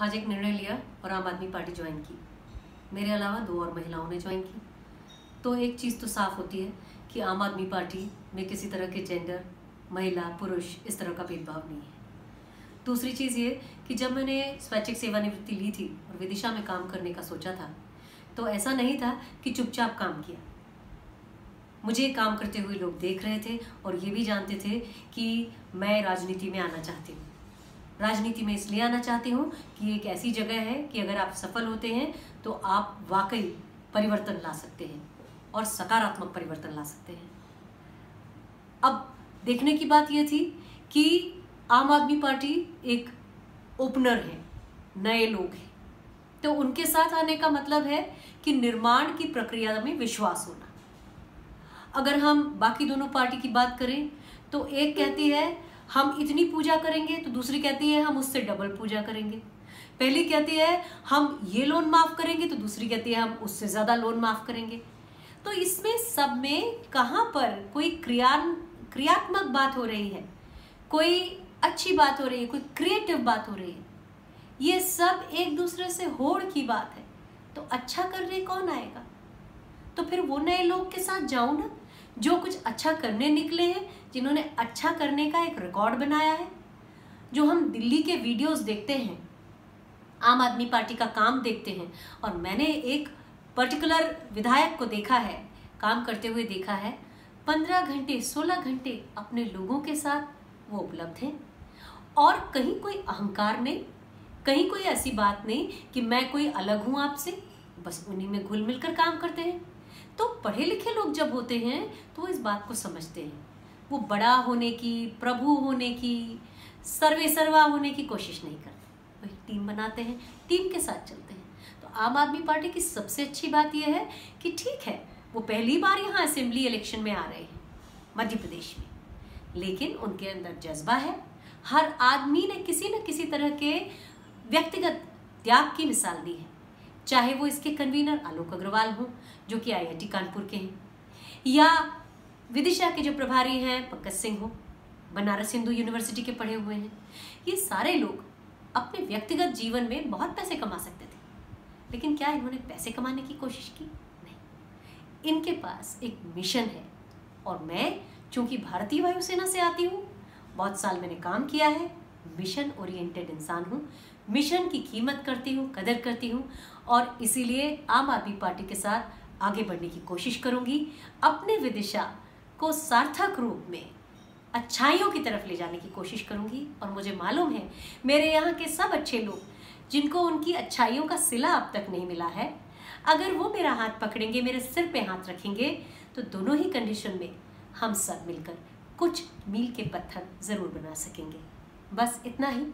आज एक निर्णय लिया और आम आदमी पार्टी ज्वाइन की। मेरे अलावा दो और महिलाओं ने ज्वाइन की। तो एक चीज़ तो साफ़ होती है कि आम आदमी पार्टी में किसी तरह के जेंडर महिला, पुरुष इस तरह का भेदभाव नहीं है। दूसरी चीज़ ये कि जब मैंने स्वैच्छिक सेवानिवृत्ति ली थी और विदिशा में काम करने का सोचा था तो ऐसा नहीं था कि चुपचाप काम किया। मुझे काम करते हुए लोग देख रहे थे और ये भी जानते थे कि मैं राजनीति में आना चाहती हूँ। राजनीति में इसलिए आना चाहती हूँ कि एक ऐसी जगह है कि अगर आप सफल होते हैं तो आप वाकई परिवर्तन ला सकते हैं और सकारात्मक परिवर्तन ला सकते हैं। अब देखने की बात यह थी कि आम आदमी पार्टी एक ओपनर है, नए लोग हैं। तो उनके साथ आने का मतलब है कि निर्माण की प्रक्रिया में विश्वास होना। अगर हम बाकी दोनों पार्टी की बात करें तो एक कहती है हम इतनी पूजा करेंगे तो दूसरी कहती है, हम उससे डबल पूजा करेंगे. पहली कहती है, हम ये लोन माफ़ करेंगे तो दूसरी कहती है, हम उससे ज़्यादा लोन माफ़ करेंगे. तो इसमें सब में कहाँ पर कोई क्रिया क्रियात्मक बात हो रही है, कोई अच्छी बात हो रही है, कोई क्रिएटिव बात हो रही है, ये सब एक दूसरे से होड़ की बात है। तो अच्छा करने कौन आएगा? तो फिर वो नए लोग के साथ जाऊँ ना जो कुछ अच्छा करने निकले हैं, जिन्होंने अच्छा करने का एक रिकॉर्ड बनाया है, जो हम दिल्ली के वीडियोस देखते हैं, आम आदमी पार्टी का काम देखते हैं, और मैंने एक पर्टिकुलर विधायक को देखा है, काम करते हुए देखा है, पंद्रह घंटे, सोलह घंटे अपने लोगों के साथ वो उपलब्ध हैं। और कहीं कोई अहंकार नहीं, कहीं कोई ऐसी बात नहीं कि मैं कोई अलग हूँ आपसे, बस उन्हीं में घुल मिलकर काम करते हैं। तो पढ़े लिखे लोग जब होते हैं तो इस बात को समझते हैं। वो बड़ा होने की, प्रभु होने की सर्वे सर्वा होने की कोशिश नहीं करते। वही टीम बनाते हैं, टीम के साथ चलते हैं। तो आम आदमी पार्टी की सबसे अच्छी बात यह है कि ठीक है, वो पहली बार यहाँ असेंबली इलेक्शन में आ रहे हैं, मध्य प्रदेश में। लेकिन उनके अंदर जज्बा है। हर आदमी ने किसी न किसी तरह के व्यक्तिगत त्याग की मिसाल दी है। चाहे वो इसके कन्वीनर आलोक अग्रवाल हों, जो कि आईआईटी कानपुर के हैं, या विदिशा के जो प्रभारी हैं, पंकज सिंह हो, बनारस हिंदू यूनिवर्सिटी के पढ़े हुए हैं, ये सारे लोग अपने व्यक्तिगत जीवन में बहुत पैसे कमा सकते थे, लेकिन क्या इन्होंने पैसे कमाने की कोशिश की? नहीं। इनके पास एक मिशन है, और मैं चूँकि भारतीय वायुसेना से आती हूँ, बहुत साल मैंने काम किया है मिशन ओरिएंटेड इंसान हूँ। मिशन की कीमत करती हूँ, कदर करती हूँ और इसीलिए आम आदमी पार्टी के साथ आगे बढ़ने की कोशिश करूँगी। अपने विदिशा को सार्थक रूप में अच्छाइयों की तरफ़ ले जाने की कोशिश करूँगी और मुझे मालूम है मेरे यहाँ के सब अच्छे लोग जिनको उनकी अच्छाइयों का सिला अब तक नहीं मिला है, अगर वो मेरा हाथ पकड़ेंगे, मेरे सिर पे हाथ रखेंगे तो दोनों ही कंडीशन में हम सब मिलकर कुछ मील के पत्थर ज़रूर बना सकेंगे। बस इतना ही।